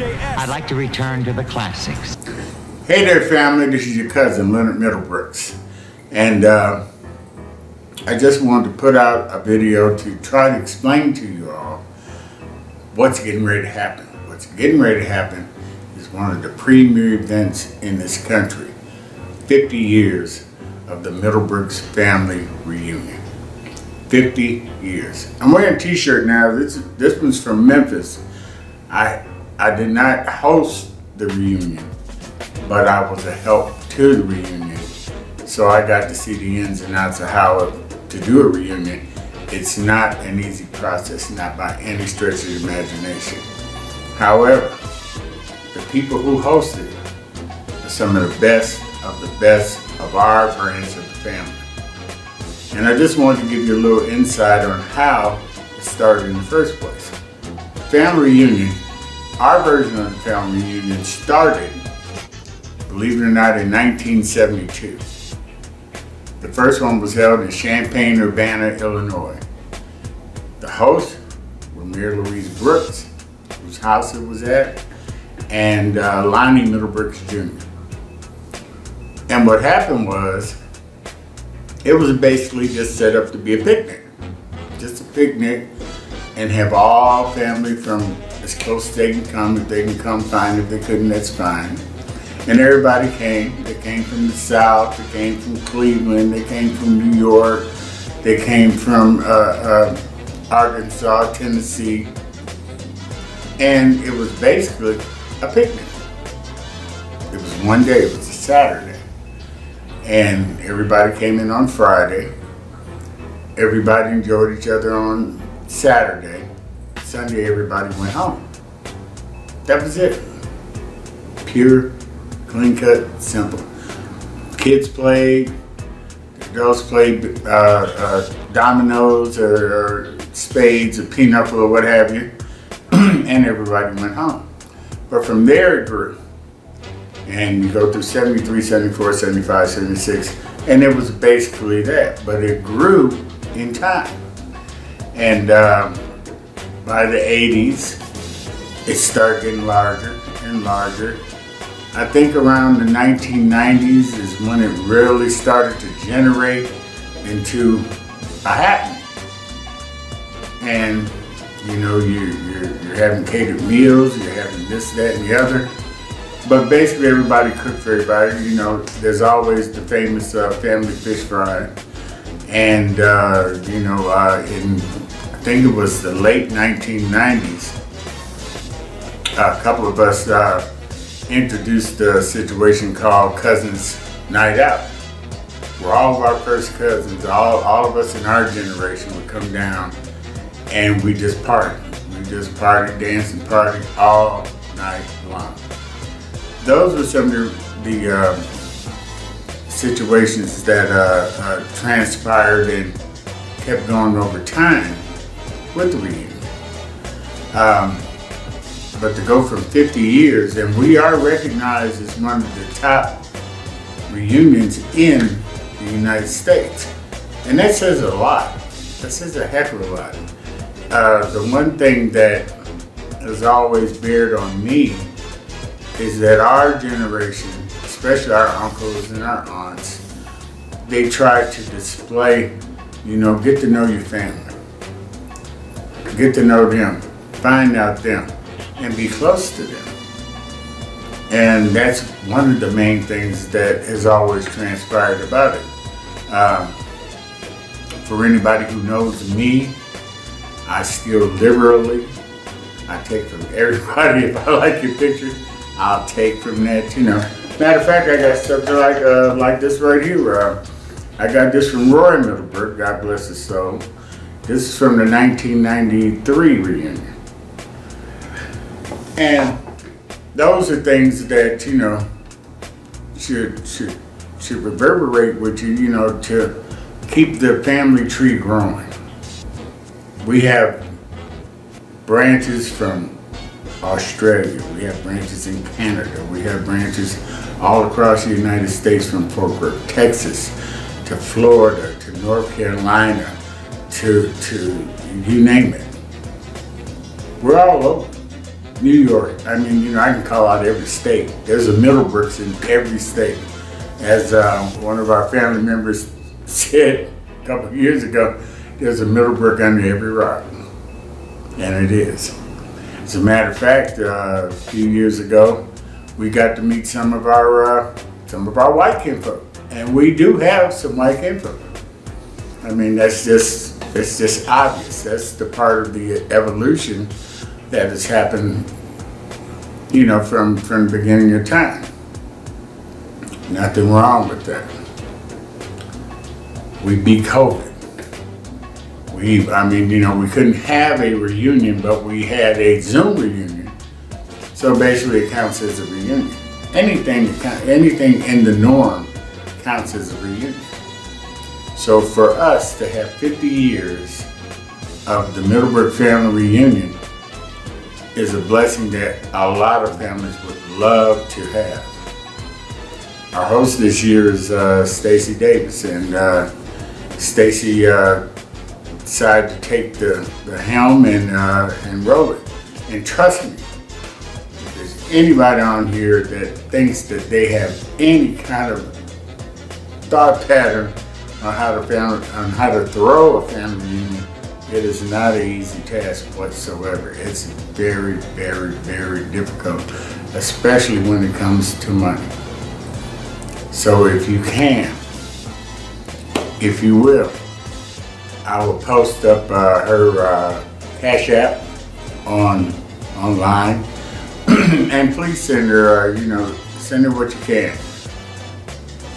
I'd like to return to the classics. Hey there, family. This is your cousin, Leonard Middlebrooks. And uh, I just wanted to put out a video to try to explain to you all what's getting ready to happen. What's getting ready to happen is one of the premier events in this country. 50 years of the Middlebrooks family reunion. 50 years. I'm wearing a t-shirt now. This, this one's from Memphis. I, I did not host the reunion, but I was a help to the reunion. So I got to see the ins and outs of how to do a reunion. It's not an easy process, not by any stretch of the imagination. However, the people who hosted are some of the best of the best of our branch of the family. And I just wanted to give you a little insight on how it started in the first place. Family reunion, our version of the family reunion started, believe it or not, in 1972. The first one was held in Champaign, Urbana, Illinois. The hosts were Mary Louise Brooks, whose house it was at, and uh, Lonnie Middlebrooks Jr. And what happened was, it was basically just set up to be a picnic. Just a picnic and have all family from as close as they can come. If they can come, fine. If they couldn't, that's fine. And everybody came. They came from the South. They came from Cleveland. They came from New York. They came from uh, uh, Arkansas, Tennessee. And it was basically a picnic. It was one day. It was a Saturday and everybody came in on Friday. Everybody enjoyed each other on Saturday. Sunday, everybody went home. That was it. Pure, clean cut, simple. Kids played, girls played uh, uh, dominoes or, or, spades or pinochle or what have you, and everybody went home. But from there it grew and you go through 73, 74, 75, 76, and it was basically that. But it grew in time. And um, by the 80s, it started getting larger and larger. I think around the 1990s is when it really started to generate into a happening. And you know, you, you're, you're having catered meals, you're having this, that, and the other. But basically everybody cooked for everybody. You know, there's always the famous uh, family fish fry. And, uh, you know, uh, in, I think it was the late 1990s, a couple of us uh, introduced a situation called Cousins Night Out. Where all of our first cousins, all, all of us in our generation would come down and we just party. We just party, dance and party all night long those were some of the, the uh, situations that uh, uh, transpired and kept going over time with the reunion. Um, but to go from 50 years, and we are recognized as one of the top reunions in the United States. And that says a lot. That says a heck of a lot. Uh, the one thing that has always bared on me is that our generation, especially our uncles and our aunts, they try to display, you know, get to know your family. Get to know them, find out them, and be close to them. And that's one of the main things that has always transpired about it. Um, for anybody who knows me, I steal liberally. I take from everybody if I like your picture. I'll take from that, you know. Matter of fact, I got something like uh, like this right here. Uh, I got this from Roy Middlebrooks, God bless his soul. This is from the 1993 reunion. And those are things that, you know, should, should, should reverberate with you, you know, to keep the family tree growing. We have branches from Australia, we have branches in Canada, we have branches all across the United States from Fort Worth, Texas, to Florida, to North Carolina, to, to you name it. We're all over. New York. I mean, you know, I can call out every state. There's a Middlebrooks in every state. As um, one of our family members said a couple years ago, there's a Middlebrook under every rock. And it is. As a matter of fact, uh, a few years ago, we got to meet some of our uh, some of our white kinfolk, and we do have some white kinfolk. I mean, that's just it's just obvious. That's the part of the evolution that has happened, you know, from from the beginning of time. Nothing wrong with that. We beat COVID. We, I mean, you know, we couldn't have a reunion, but we had a Zoom reunion. So basically, it counts as a reunion. Anything, anything in the norm counts as a reunion. So for us to have 50 years of the Middlebrook family reunion is a blessing that a lot of families would love to have. Our host this year is uh, Stacy Davis, and uh, Stacy uh, decided to take the, the helm and, uh, and roll it. And trust me, if there's anybody on here that thinks that they have any kind of thought pattern on how to family, on how to throw a family reunion, it is not an easy task whatsoever. It's very, very, very difficult, especially when it comes to money. So if you can, if you will, I will post up uh, her uh, Cash App on online, and please send her, uh, you know, send her what you can.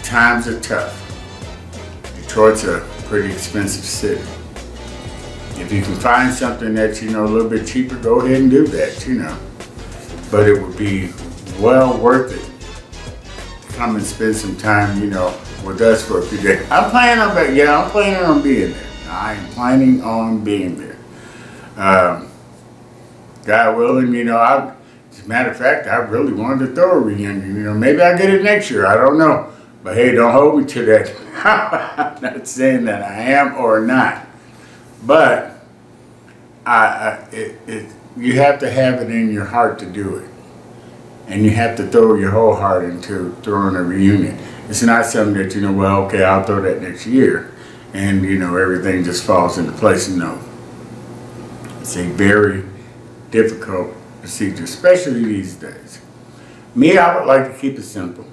Times are tough. Detroit's a pretty expensive city. If you can find something that's, you know, a little bit cheaper, go ahead and do that, you know. But it would be well worth it to come and spend some time, you know, with us for a few days. I'm planning on, being, yeah, I'm planning on being there. I am planning on being there. Um, God willing, you know, I, as a matter of fact, I really wanted to throw a reunion. You know, maybe I'll get it next year. I don't know. But hey, don't hold me to that. I'm not saying that I am or not. But I, I it, it, you have to have it in your heart to do it and you have to throw your whole heart into throwing a reunion. It's not something that, you know, well, okay, I'll throw that next year, and, you know, everything just falls into place. No. It's a very difficult procedure, especially these days. Me, I would like to keep it simple.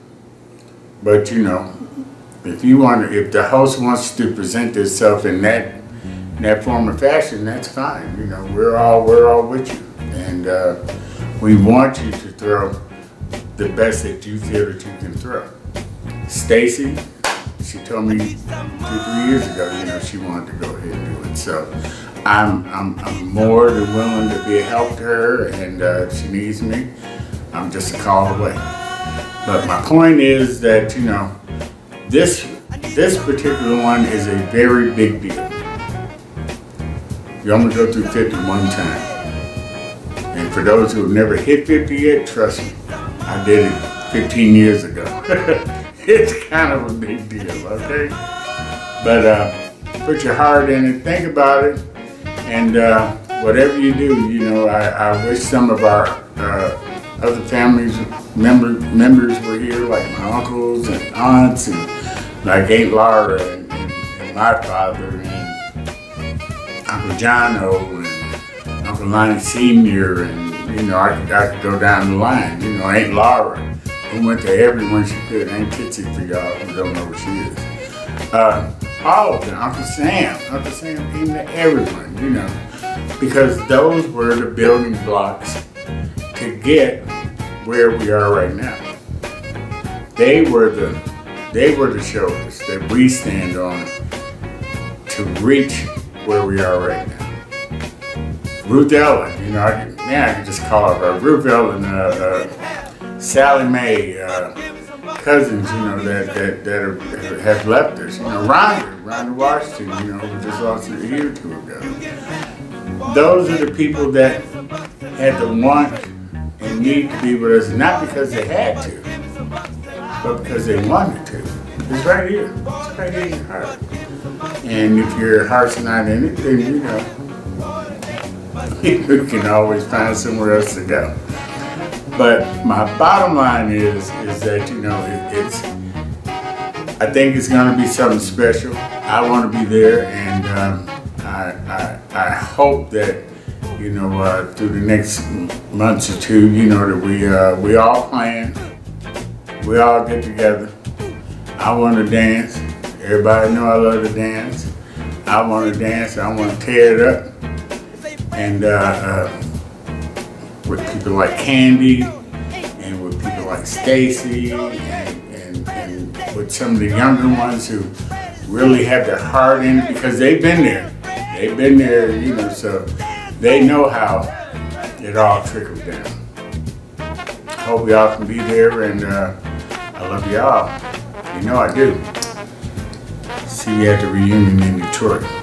But, you know, if you want if the host wants to present itself in that, in that form of fashion, that's fine. You know, we're all, we're all with you. And, uh, we want you to throw the best that you feel that you can throw. Stacy, she told me two, three years ago, you know, she wanted to go ahead and do it. So I'm, I'm, I'm more than willing to be a help to her and uh, she needs me. I'm just a call away. But my point is that, you know, this, this particular one is a very big deal. You only go through 50 one time. And for those who have never hit 50 yet, trust me, I did it 15 years ago. it's kind of a big deal, okay? But uh, put your heart in it, think about it, and uh, whatever you do, you know, I, I wish some of our uh, other families, member, members were here, like my uncles and aunts, and like Aunt Laura and, and, and my father, and Uncle Jono, Uncle Lonnie Sr. and, you know, I, I could go down the line. You know, Aunt Laura, who went to everyone she could. Aunt Titsy for y'all who don't know where she is. Uh, all of them, Uncle Sam. Uncle Sam came to everyone, you know, because those were the building blocks to get where we are right now. They were the they were the shoulders that we stand on to reach where we are right now. Ruth Ellen, you know, I can, man, I can just call her uh, Ruth Ellen, uh, uh, Sally Mae, uh, cousins, you know, that, that, that are, have left us. You know, Rhonda, Rhonda Washington, you know, who just lost a year or two ago. Those are the people that had the want and need to be with us, not because they had to, but because they wanted to. It's right here. It's right here in your heart. And if your heart's not in it, then, you know, you can always find somewhere else to go. But my bottom line is, is that, you know, it, it's, I think it's gonna be something special. I wanna be there and um, I, I, I hope that, you know, uh, through the next months or two, you know, that we, uh, we all plan, we all get together. I wanna dance. Everybody know I love to dance. I wanna dance, I wanna tear it up. And, uh, uh, with people like Candy and with people like Stacy and, and, and with some of the younger ones who really have their heart in it because they've been there. They've been there, you know, so they know how it all trickles down. Hope y'all can be there and uh, I love y'all. You know I do. See you at the reunion in Detroit.